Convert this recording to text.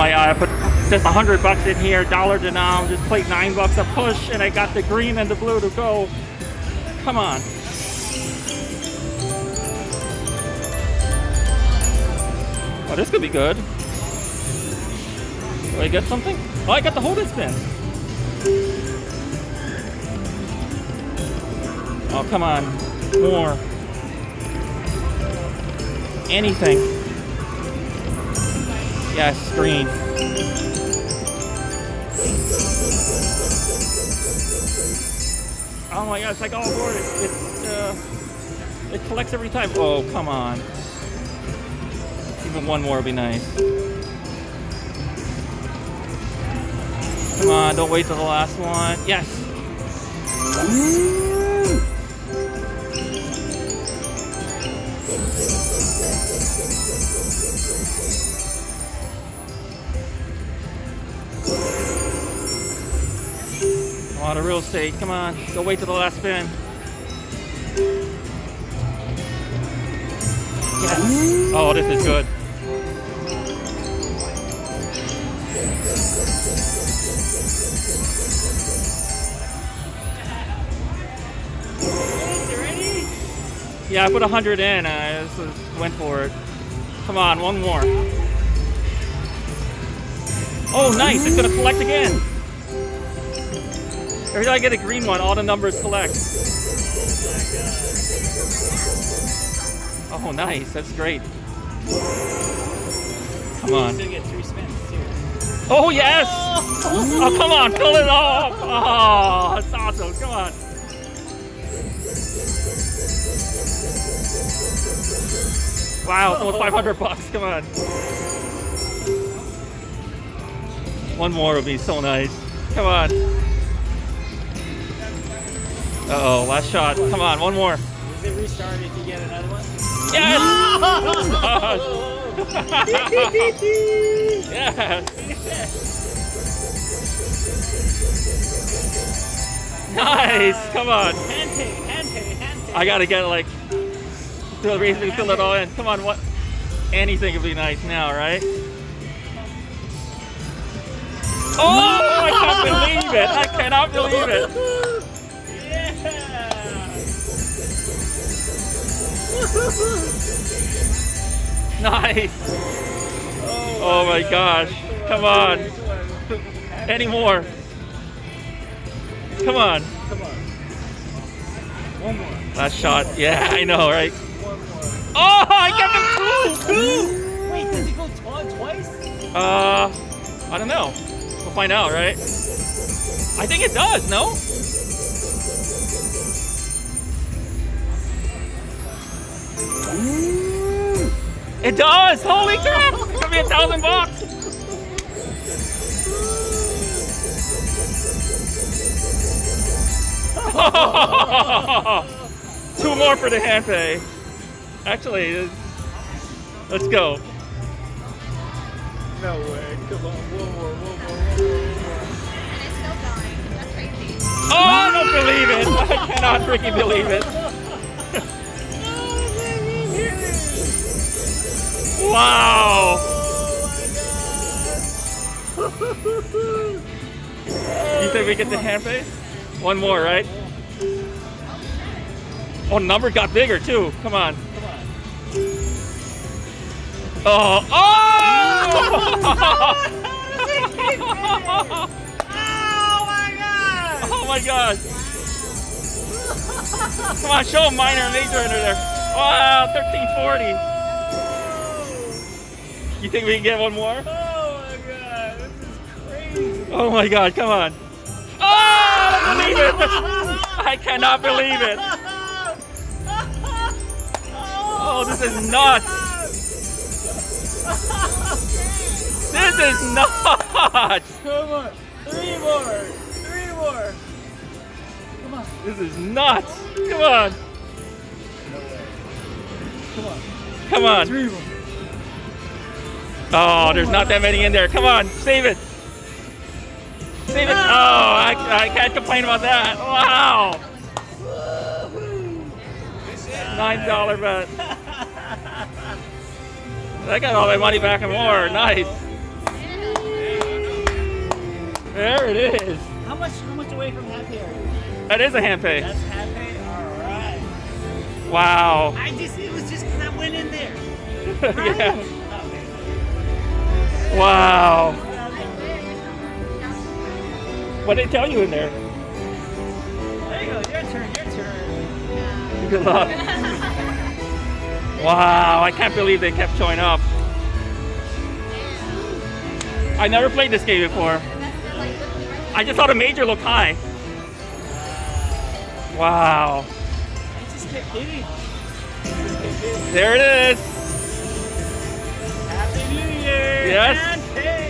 I put just a hundred bucks in here, dollar denom, just played nine bucks a push, and I got the green and the blue to go. Come on. Oh, this could be good. Do I get something? Oh, I got the holding spin. Oh, come on. More. Anything. Yes, green. Oh my god, it's like all aboard it. It, uh, it collects every time. Oh, come on. Even one more would be nice. Come on, don't wait till the last one. Yes. A lot of real estate. Come on, don't wait till the last spin. Yes. Oh, this is good. Yeah, I put a hundred in. Uh, I just went for it. Come on, one more. Oh, nice! It's gonna collect again. Every time I get a green one, all the numbers collect. Oh, nice! That's great. Come on. Still get three spins too. Oh yes! Oh come on, fill it up! Oh, that's awesome! Come on. Wow, it's almost 500 bucks. Come on. One more would be so nice. Come on. Uh oh, last shot. Come on, one more. Does it restart if you get another one? Yes! yes! Nice! Come on. Hand hand hand. I gotta get like fill, basically fill it all in. Come on, what? Anything would be nice now, right? Oh, I can't believe it! I cannot believe it! Nice! Oh my gosh! Come on! Any more? Come on! Come on. One more. Last shot. Yeah, I know, right? One more. Oh, I got them two! Wait, does it go twice? Uh, I don't know. We'll find out, right? I think it does, no? It does! Holy crap! It's gonna be a thousand bucks! Two more for the hand pay. Actually, let's go. No way. Come on. One more, one more, one more, one more. And it's still going. That's crazy. Oh, I don't believe it! I cannot freaking believe it. Wow! You think we get the hand pay? One more, right? Oh, number got bigger too. Come on. Oh! Oh! My god! oh my god! Come on, show a minor and major under there. Wow, 1340. You think we can get one more? Oh my god, this is crazy. Oh my god, come on. Oh, I believe it. I cannot believe it. Oh, this is nuts. This is nuts. Come on, three more, three more. Come on, This is nuts. Come on. come on, Come on. three more. Oh, there's not that many in there. Come on, save it. Save it. Oh, I, I can't complain about that. Wow. Nine dollar bet. I got all my money back and more. Nice. There it is. How much how much away from are you? That is a hand pay. That's happy. All right. Wow. I just it was just because I went in there. yeah. Wow. What did it tell you in there? There you go. Your turn. Your turn. Good luck. Wow, I can't believe they kept showing up. I never played this game before. I just thought a major looked high. Wow. I just kept hitting. Just. There it is. Yes.